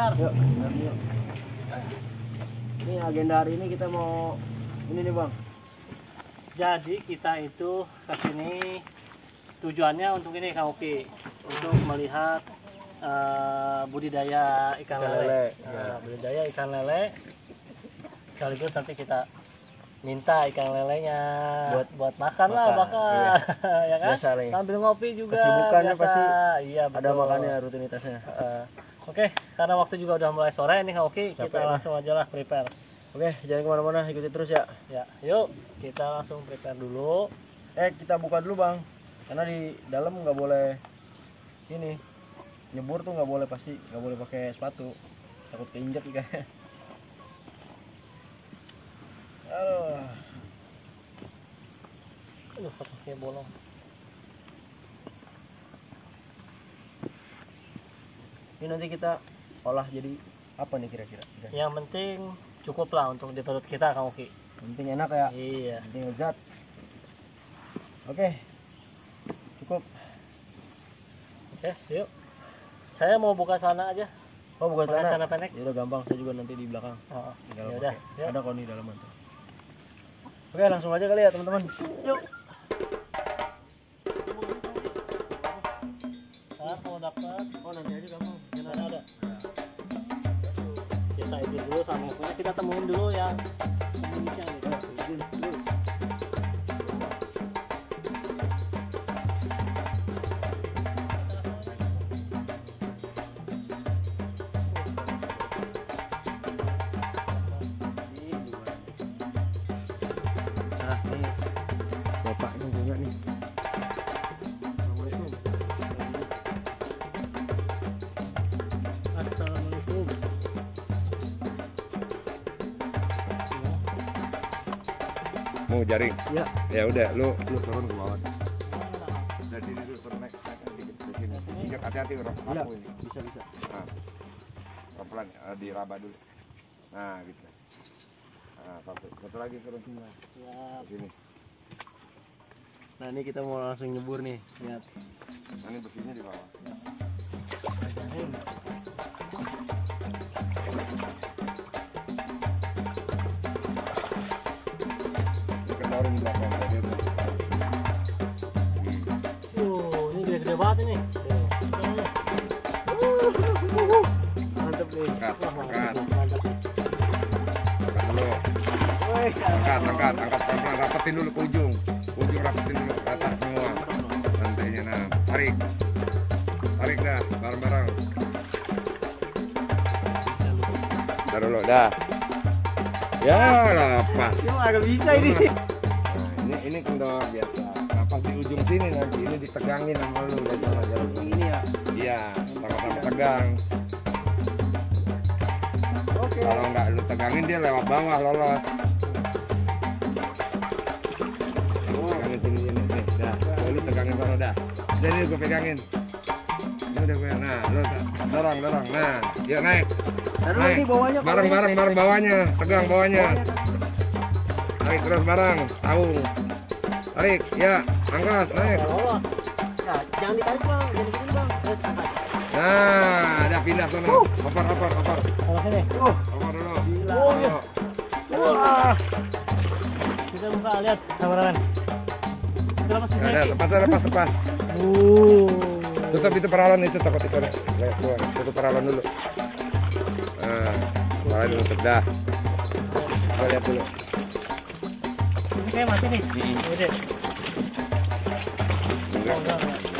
Yuk. Ini agenda hari ini kita mau ini nih bang. Jadi kita itu ke sini tujuannya untuk ini Kang Oki untuk melihat eh, budidaya ikan lele. lele, Nah, ya. budidaya ikan lele. Sekaligus nanti kita minta ikan lelenya buat buat makan, lah Makan, makan ya kan Biasa sambil ngopi juga Kesibukannya biasa. pasti iya Ada betul. makannya rutinitasnya. Oke, karena waktu juga udah mulai sore nih Kang Oki, Capek kita langsung aja lah prepare. Oke, jangan ke mana-mana, ikuti terus ya. Ya, yuk kita langsung prepare dulu. Eh, kita buka dulu bang, karena di dalam nggak boleh ini nyebur tuh nggak boleh pasti nggak boleh pakai sepatu, takut keinjak ikannya. Aduh. Aduh, bolong. Ini nanti kita olah jadi apa nih kira-kira? Kira- Yang penting cukup lah untuk di perut kita, Kang Oki. Penting enak ya, Iya. penting lezat. Oke, cukup. Oke, yuk. Saya mau buka sana aja. Oh Pakai celana. celana pendek. Ya udah gampang, saya juga nanti di belakang. Oh, dalam ya udah. Ada kok di dalam tuh. Oke, langsung aja kali ya teman-teman. Yuk. Kalau dapat, Oh nanti aja gampang. sana ada. Kita izin dulu sama kita temuin dulu yang mau jaring? Ya, ya udah lu. Lu turun ke bawah. Dari sini dulu turun naik naik dikit ke sini injak hati-hati orang Iya. aku ini. bisa bisa. nah pelan uh, diraba dulu. Nah gitu. Nah satu satu lagi turun. Ke Siap. sini. Nah, ini kita mau langsung nyebur nih. Lihat. nah, ini bersihnya di bawah. Ini angkat angkat. Angkat dulu. Angkat angkat angkat pelan-pelan. Rapetin dulu ke ujung. Ujung rapetin dulu ke atas semua. Rantainya nah. Tarik. Tarik dah bareng-bareng. Taruh dulu dah. Ya lepas. Mah agak bisa ini. nah, ini ini kendor biasa. Nah pas di ujung sini nanti ini ditegangin sama lu dari sana jalan. Ini ya. iya sama-sama tegang. Kalau nggak lu tegangin dia lewat bawah lolos. Tegangin sini sini nih dah. Lu tegangin sana dah. Jadi gue pegangin. Ini udah gue nah lu dorong dorong. Nah yuk naik. Taruh naik. ini bawahnya. bareng bareng bareng bawahnya. Tegang bawahnya. Tarik terus bareng. Taung tarik. Ya angkat. Naik. Ya, jangan ditarik bang, jangan ditarik bang. Nah ada pindah sana. Oper Kalau sini. Oh. Oh, iya. Wah. Kita buka lihat kameramen. Lepas ada lepas lepas lepas Uh. tutup itu peralan itu takut itu lewat keluar tutup peralan dulu nah peralan dulu tutup dah kita lihat dulu Ini kayak mati nih. Udah. enggak Enggak, enggak.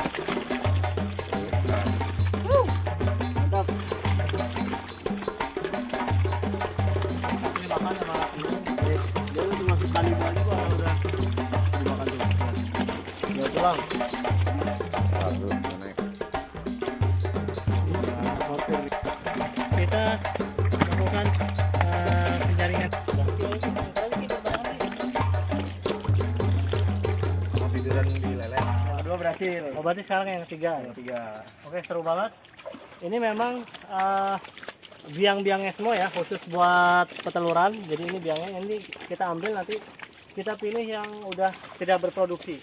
Berhasil. Oh, berarti sekarang yang ketiga. Yang ketiga. Oke, seru banget. Ini memang eh, biang-biangnya semua ya, khusus buat peteluran. Jadi ini biangnya ini kita ambil nanti kita pilih yang udah tidak berproduksi.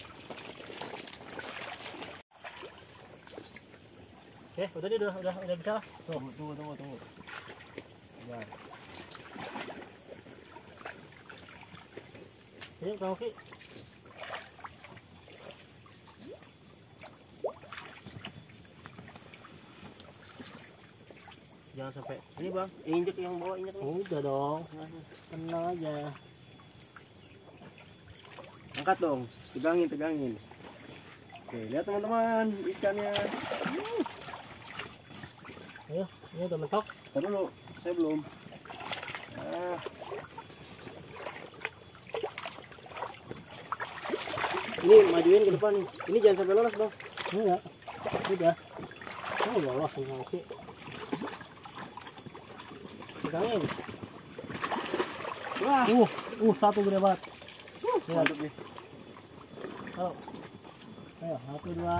Oke, udah dia udah udah udah bisa lah. Tuh. Tunggu, tunggu, tunggu, tunggu. Ya. Yuk, Kang Oki. Jangan sampai ini bang, injek yang bawa injek nih. Udah dong. Tenang aja. Angkat dong, tegangin, tegangin. Oke, lihat teman-teman ikannya. Ayo, ini udah mentok. Ntar dulu, saya belum. Ah. Ini majuin ke depan nih. Ini jangan sampai lolos bang. Enggak. Udah. Oh, lolos nih Pegangin. Wah, Uh, uh satu gede banget. Lihat. mantap nih. Ayo. Ayo, satu dua.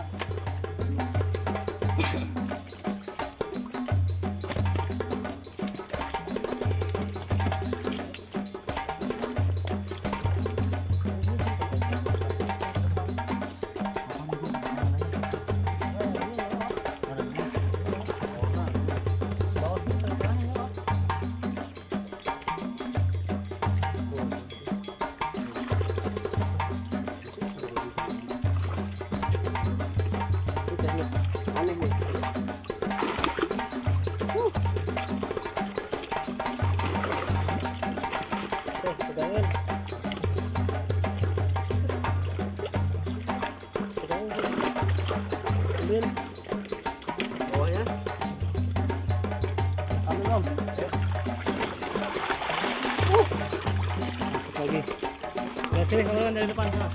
Dari depan sana.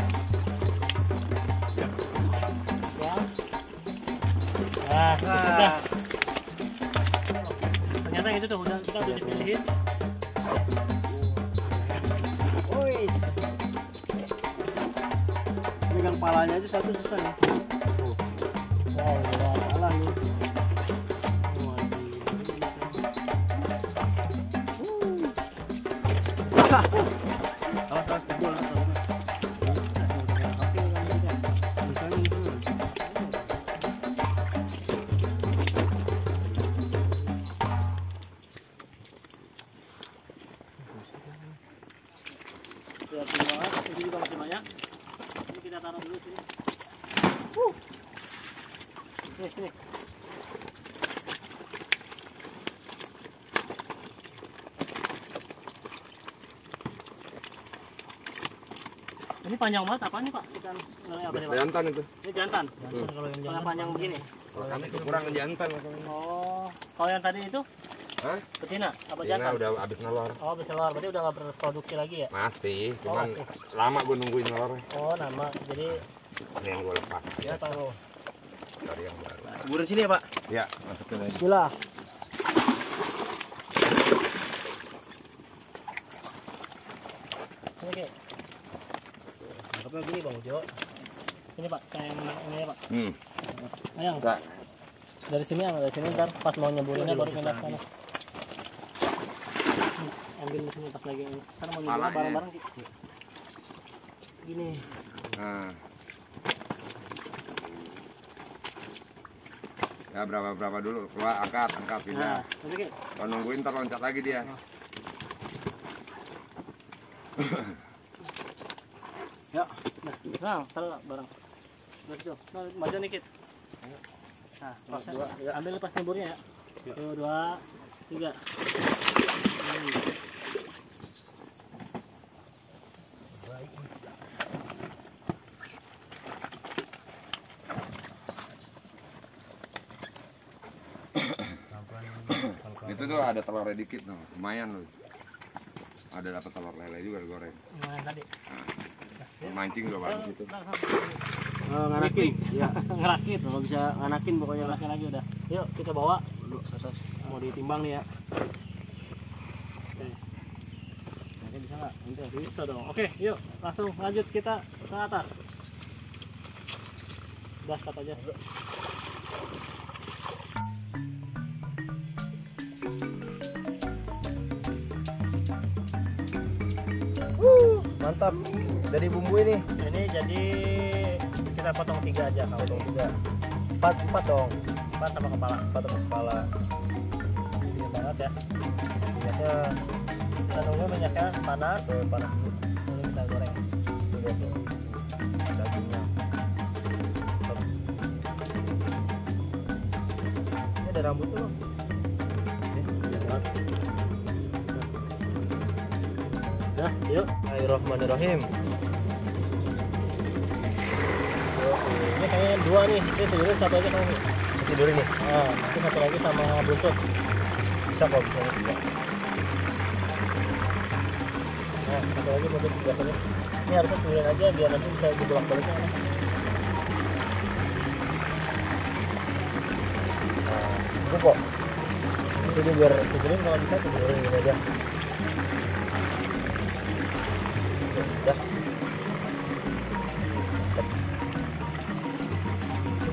Ya. Nah, udah. Ah, Ternyata itu tuh udah kita udah dipilihin. Wis. Pegang palanya aja satu susah ya. Wow, salah nih. Awas Ini panjang banget apa nih Pak? Ikan lele apa nih Pak? Jantan itu. Ini jantan. Jantan kalau yang Kalau panjang begini. Kalau kami kekurangan jantan. Oh, kalau yang tadi itu Hah? betina apa Ini jantan? udah habis nelor. Oh, bisa telur. Berarti udah nggak berproduksi lagi ya? Masih, Oh, cuman masih. lama gue nungguin nelor. Oh, nama. Jadi Ini yang gue lepas. ya taruh. Dari yang baru. Kuburin sini ya pak. Ya, masukin aja. Bismillah. Apa gini bang Jo? Ini Pak, saya ini ya Pak. Hmm. Dari sini yang dari sini ntar pas mau nyeburinnya baru pindah sana. Ambil di sini pas lagi ini. Karena mau nyeburin Palanya. bareng-bareng. Gini. Nah. Ya berapa berapa dulu keluar angkat angkat Nah, pindah. Ki. Kalau nungguin ntar loncat lagi dia. Ya. Nah, nah, taruh bareng. Nah, situ. Nah, maju dikit. Nah, dua, ya. Ambil pas nyeburnya ya. Satu, dua, tiga. Hmm. Itu tuh ada telurnya dikit tuh, lumayan loh. Ada dapat telur lele juga goreng. Nah, tadi. Mancing juga bagus itu. Oh, nganakin. Ya. Ngerakit. Kalau bisa nganakin pokoknya lah. Ngerakit lagi udah. Yuk, kita bawa. Dulu atas. Mau ditimbang nih ya. Oke. Bisa nggak? Nanti. Bisa dong. Oke, yuk langsung lanjut kita ke atas. Udah stop aja. Mantap. Dari bumbu ini. Ini jadi kita potong tiga aja kalau Potong tiga. Empat empat dong. empat sama kepala Patah ke kepala. dingin banget ya Minyaknya kita nunggu minyaknya panas sampai panas dulu. lalu kita goreng Tuh, lihat tuh. Dagingnya. Ini ada rambut tuh. Nah, yuk. Bismillahirrahmanirrahim. Ini kayaknya dua nih. Ini tidurin satu aja kamu. Tidurin nih. Nah, nanti satu lagi sama buntut. Bisa kok bisa. bisa. Nah, satu lagi buntut biasanya. Ini harusnya tidurin aja biar nanti bisa dibolak baliknya. Nah, itu kok. Ini biar Tidurin kalau bisa tidurin aja.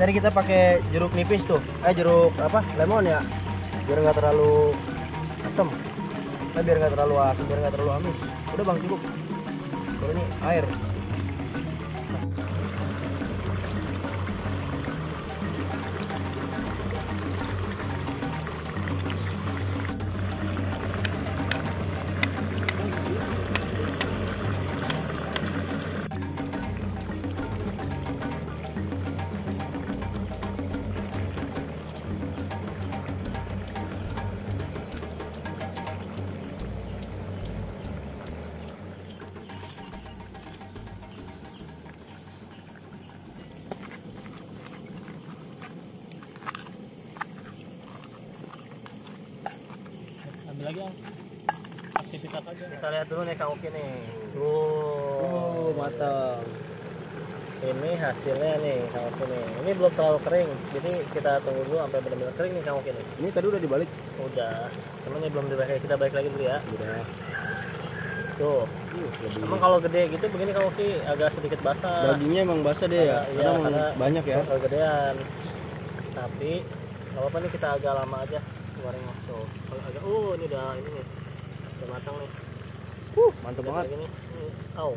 Tadi kita pakai jeruk nipis tuh. Eh jeruk apa? Lemon ya. Biar nggak terlalu asam. Nah, biar nggak terlalu asam, biar nggak terlalu amis. Udah bang cukup. Kalau ini air. Kita lihat dulu nih Kang Oki nih. Tuh. Oh, matang. Ini hasilnya nih Kang Oki nih. Ini belum terlalu kering. Jadi kita tunggu dulu sampai benar-benar kering nih Kang Oki nih. Ini tadi udah dibalik. Udah. Cuman ini belum dibalik. Kita balik lagi dulu ya. Udah. Tuh. Uh, lebih. Emang kalau gede gitu begini Kang Oki agak sedikit basah. Dagingnya emang basah deh ya. Iya, Karena karena- banyak ya. Kalau gedean. Tapi nggak apa-apa nih kita agak lama aja gorengnya. Tuh. Kalau agak uh ini udah ini nih. Udah matang nih. Uh, Lihat banget. Nih, Au.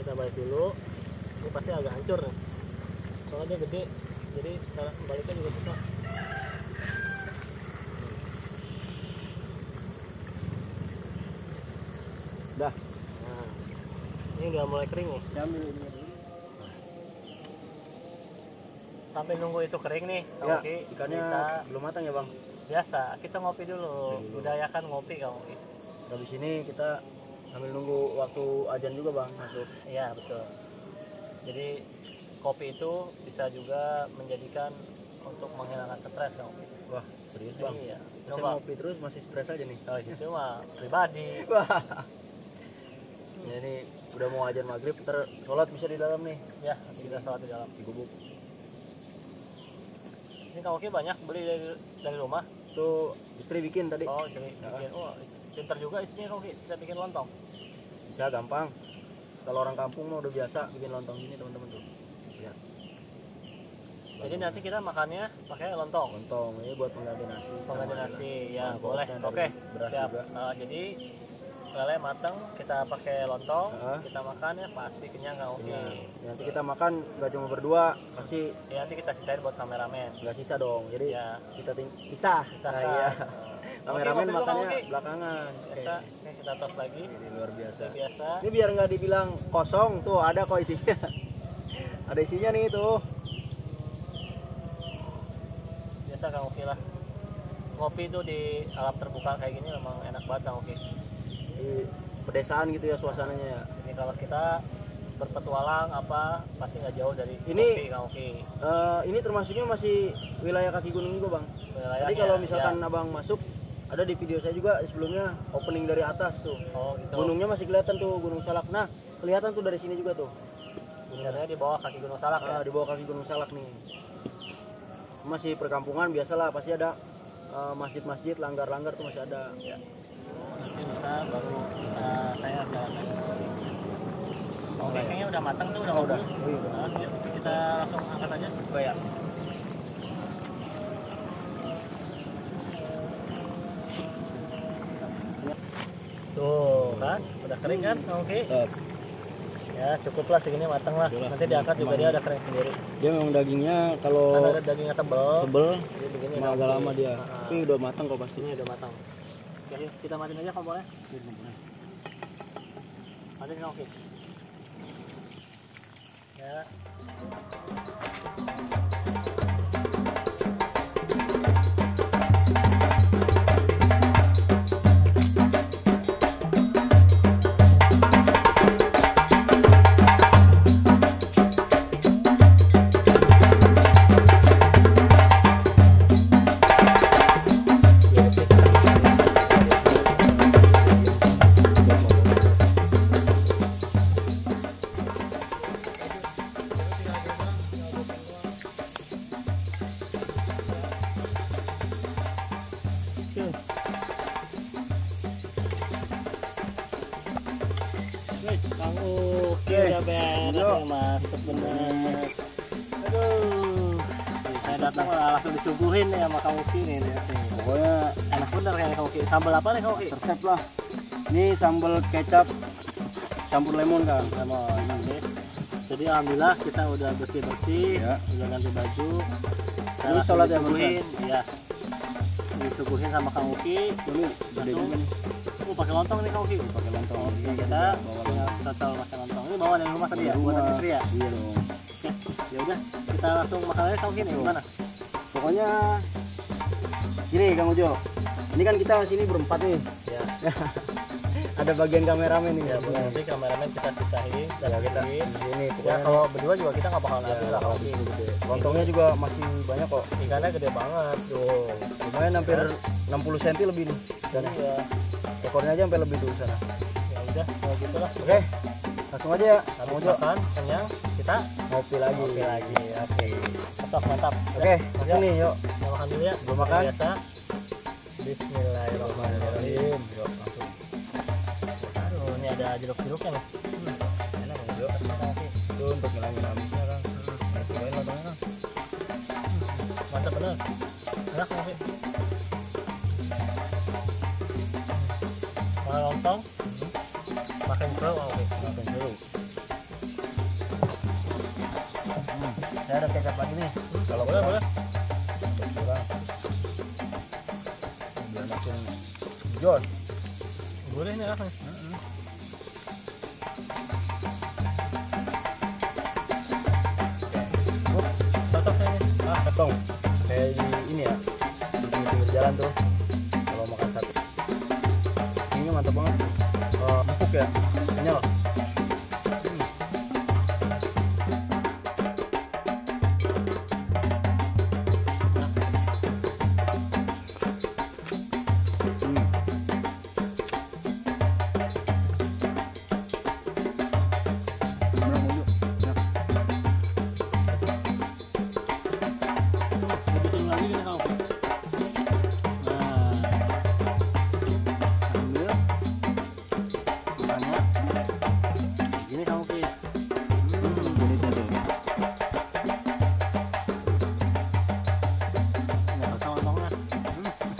Kita balik dulu. Ini pasti agak hancur nih. Soalnya dia gede. Jadi cara baliknya juga susah. Dah. Nah, ini udah mulai kering nih. Ambil ini. Sampai nunggu itu kering nih. Ya, Oke, ikannya kita belum matang ya bang. biasa. Kita ngopi dulu. Budayakan ngopi kamu. Habis ini kita sambil nunggu waktu ajan juga bang masuk. Iya betul. Jadi kopi itu bisa juga menjadikan untuk menghilangkan stres kamu. Wah serius bang. Iya. Saya Coba. ngopi terus masih stres aja nih. Oh, itu mah pribadi. Wah. Ini udah mau ajan maghrib, ntar sholat bisa di dalam nih. Ya, kita sholat di dalam. Di gubuk. Ini Ki banyak beli dari dari rumah. Tuh istri bikin tadi. Oh, jadi bikin. Oh, pintar juga istrinya Ki, bisa bikin lontong. Bisa gampang. Kalau orang kampung mah udah biasa bikin lontong gini teman-teman tuh. Ya, Jadi nanti kita makannya pakai lontong. lontong ini buat pengganti nasi. Pengganti nasi ya sama boleh. Oke, beras siap. juga. Nah, jadi lele matang kita pakai lontong, Ah. kita makan ya pasti kenyang kamu Ki. Kenyang. Nanti kita makan nggak cuma berdua, pasti Ya, nanti kita sisain buat kameramen. nggak sisa dong. Jadi Ya, kita pisah. bisa Nah, iya. Kameramen dulu, makannya ngopi. belakangan. Biasa. Oke, kita tos lagi. Ini luar biasa. Biasa. Ini biar nggak dibilang kosong tuh ada kok isinya. ada isinya nih tuh. Biasa Kang Oki lah. Ngopi itu di alam terbuka kayak gini memang enak banget Kang Oki. Di pedesaan gitu ya suasananya ya. Ini kalau kita berpetualang apa pasti nggak jauh dari Ini- kopi Kang Oki. Eh, ini termasuknya masih wilayah kaki gunung juga bang. Wilayahnya, Tadi kalau ya. misalkan abang masuk, ada di video saya juga sebelumnya opening dari atas tuh. oh gitu. Gunungnya masih kelihatan tuh Gunung Salak. Nah kelihatan tuh dari sini juga tuh. Gunungnya di bawah kaki Gunung Salak ya. Ah, di bawah kaki Gunung Salak nih. Masih perkampungan biasalah pasti ada eh, masjid-masjid, langgar-langgar tuh masih ada. Ya. Nanti bisa baru kita saya jalan. Oke, kayaknya udah matang tuh, udah Oh, udah. Oh, iya, udah. Nah, yuk, kita langsung angkat aja. Oh, ya. Tuh kan, udah kering kan? Oke. Tetap. ya cukuplah segini matang lah nanti diangkat juga dia ada kering sendiri Dia memang dagingnya kalau karena ada dagingnya tebel tebel jadi begini agak lama dia. Ah. Tapi udah matang kok pasti. ini udah matang oke kita matiin aja kompornya matiin kan oke ya Aduh, saya datang langsung disuguhin nih sama Kang Uki nih. nih. Pokoknya Enak bener kayaknya Kang Uki. Sambal apa nih Kang Uki? resep lah. Ini sambal kecap campur lemon kan. Lemon. Oke. Jadi alhamdulillah kita udah bersih bersih, Ya. udah ganti baju. Ini sholat ya, disuguhin, ya. Disuguhin sama Kang Uki. Ini. Oh, pakai lontong nih Kang Uki. Pakai lontong. Oke, kita punya total makan lontong. Ini bawa dari rumah tadi ya, buat istri ya. Iya dong. Ya udah kita langsung makan aja Kang Uki nih gimana? Pokoknya gini Kang Ujo. Ini kan kita sini berempat nih. Ya. Ada bagian kameramen nih. Ya, boleh nanti kameramen kita sisahin, Ya, kita di sini Ya, kalau berdua juga kita nggak bakal habis lah kalau ini gede. Lontongnya juga masih banyak kok. ikannya gede banget tuh. Lumayan hampir 60 cm lebih nih. Dan Ya, ekornya aja sampai lebih dulu sana. ya udah kalau gitu lah. Oke. Langsung aja ya. Ujo makan, kenyang, kita ngopi lagi. ngopi lagi. Oke, mantap mantap. Oke, langsung nih yuk. Kita makan dulu ya. Belum makan? Biasa. Bismillahirrahmanirrahim. Yuk, langsung. Aduh, ini ada jeruk-jeruknya nih. Enak Kang Ujo. Terima kasih. Itu untuk ngilangin amisnya kan. Nah, cobain lontongnya kan. Mantap bener. Enak ngopi. Kalau lontong, Saya ada kecap lagi nih. Kalau boleh boleh. Biar makin. Boleh nih. Ah. Kayak di ini ya. Di pinggir jalan tuh. Kalau makan sate. Ini mantap banget. Eh, empuk ya. Kenyal. Hmm.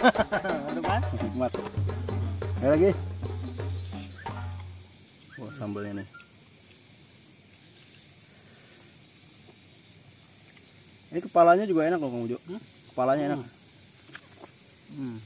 Nikmat. Lagi? Wah, sambalnya nih. Ini kepalanya juga enak loh, Kang Ujo. Kepalanya enak. Hmm.